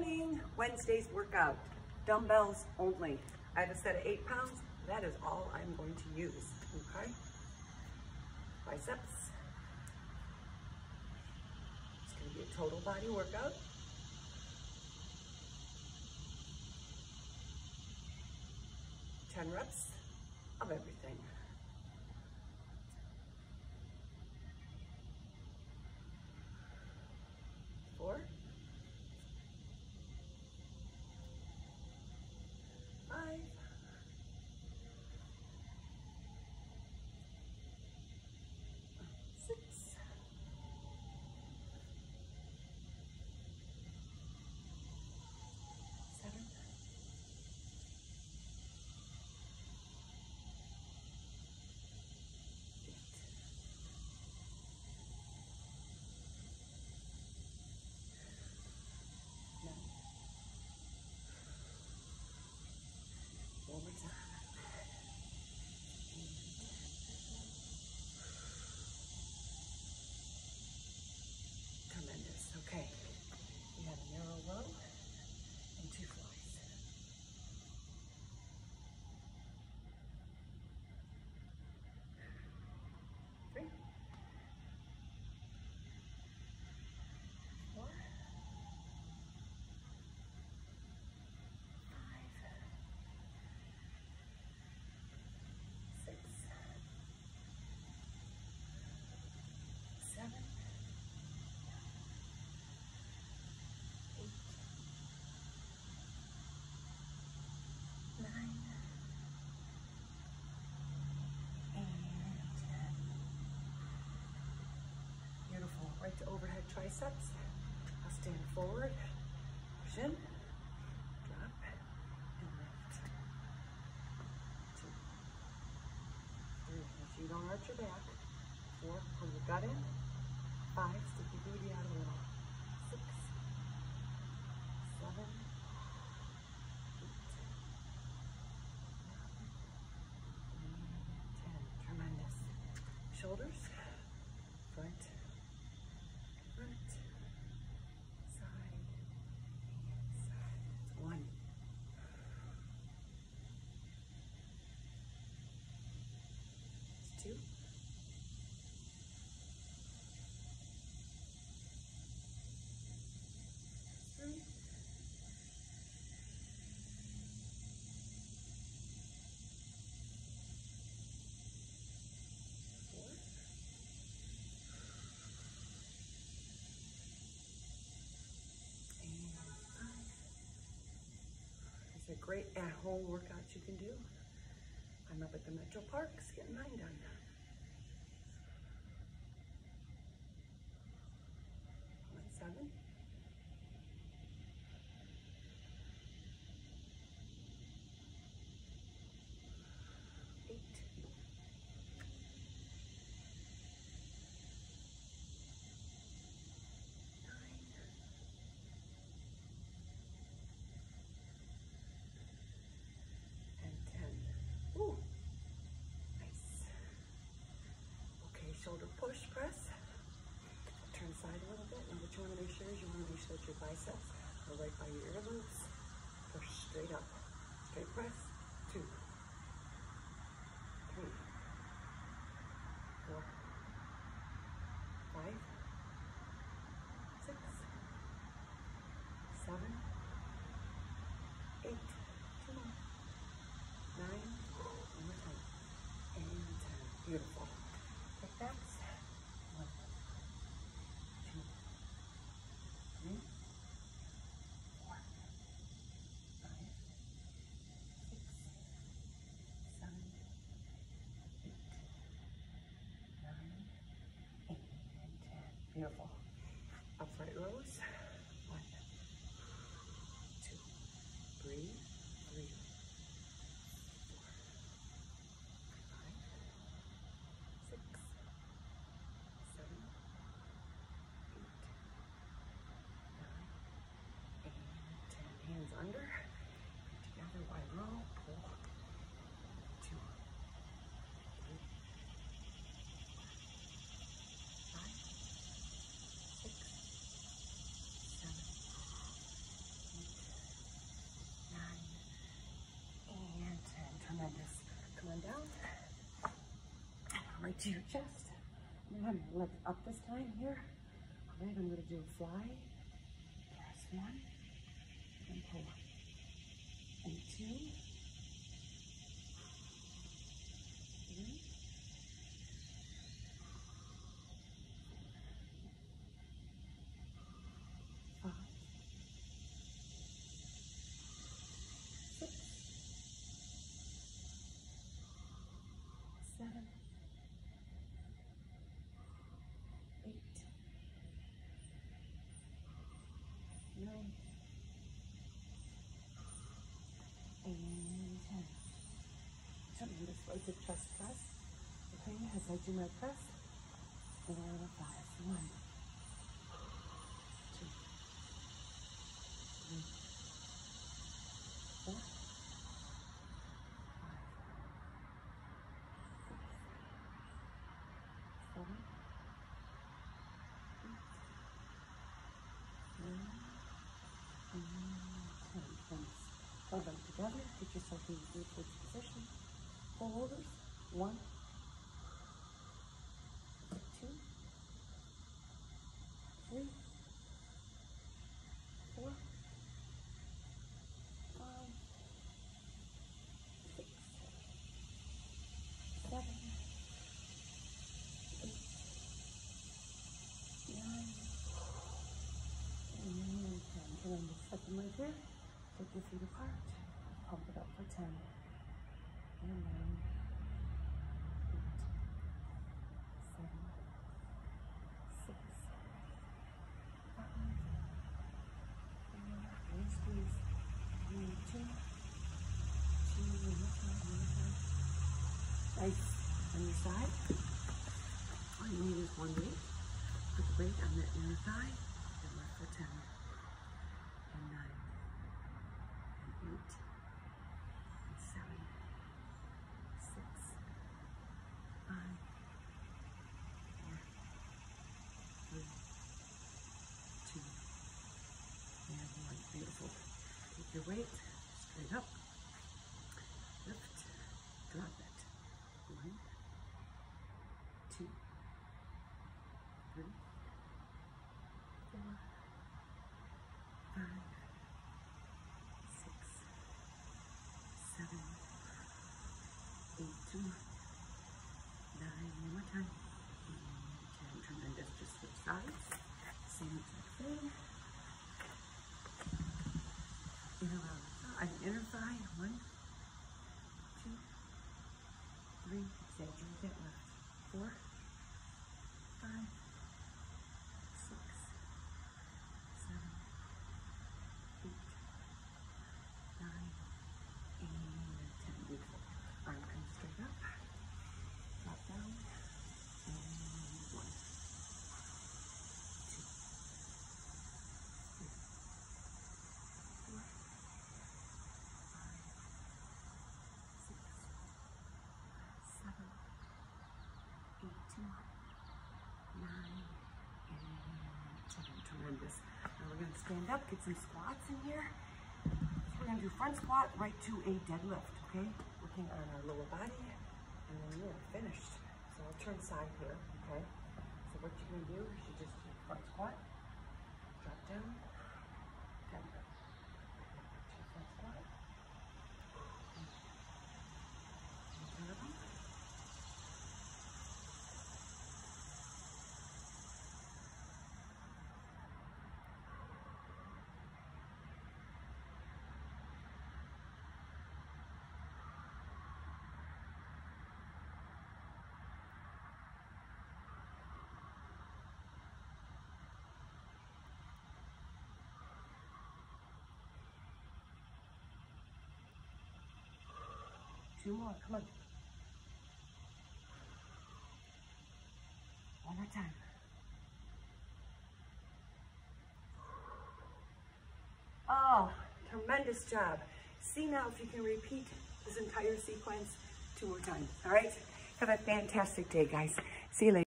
morning. Wednesday's workout. Dumbbells only. I have a set of eight pounds. That is all I'm going to use, okay? Biceps. It's gonna be a total body workout. Ten reps of everything. Four. Five. Six. Seven. Eight. Nine. One more time. Tremendous. Okay. We have a narrow row and two flies. Three. Four. Five. Six. Seven. Eight. Nine. And ten. Beautiful. Right to triceps. I'll stand forward. Push in. Drop. And lift. Two. Three. Make sure you don't arch your back. Four. Pull your gut in. Five. Stick your booty out a little. Six. Seven. Eight. Nine. Ten. Tremendous. Shoulders. Front. Front. Side. And side. That's one. It's a great at-home workout you can do. I'm up at the Metro Parks getting mine done. One seven. Eight. Nine. And ten. Ooh, nice. Okay, shoulder push press. Turn side a little bit. Now what you want to make sure is you want to make sure that your biceps are right by your ear loops. Push straight up. Straight press. Two. Three. Four. Five. Six. Seven. Eight. Two more. Nine. One more time. And ten. Beautiful. Like that. One. Two. Three. Four. Five. Six. Seven. Eight. Nine. And ten. Beautiful. Upright rows. One. Two. Breathe. Three. Four. Five. Six. Seven. Eight. Nine. And ten. Hands under. Together, wide row. Pull. Two. Three. Five. on down. Right to your chest. And I'm gonna lift up this time here. All right, I'm gonna do a fly. Press one and pull. And two. Three. Seven. Eight. Nine. And ten. To chest press. Okay, as I do my press. A five. One. Two. Three. Four. Five. Six. Seven. Eight. Nine. Hold them together. Get yourself in a good four. One, two, three, four, five, six, seven, eight, nine, and then 10. And then the second leg here, take your feet apart, pump it up for 10. Your side. All you need is one weight. Put the weight on the inner thigh. And left for ten. And nine. And eight. And seven. Six. Five. Four. Three. Two. And one. Beautiful. Take your weight straight up. Lift. Drop it. One. Two. Three. Four. Five. Six. Seven. Eight. Nine. One more time. And ten. Tremendous. Just switch sides. Same exact thing. Inner thigh. One. Two. Three. Exaggerate that left. Four. Five. Six. Seven. Eight. Nine. And ten. Beautiful. Arm comes straight up. Drop down. And one. Two. Three. Four. Five. Six. Seven. Eight. Nine. And ten. Tremendous. Now we're going to stand up, get some squats in here. So we're to do front squat right to a deadlift, okay? Working on our lower body, and then you are finished. So I'll turn side here, okay? So what you're to do is you just front squat, drop down, deadlift. Two front squat. And turn it on. Two more, come on. One more time. Oh, tremendous job. See now if you can repeat this entire sequence two more times, all right? Have a fantastic day, guys. See you later.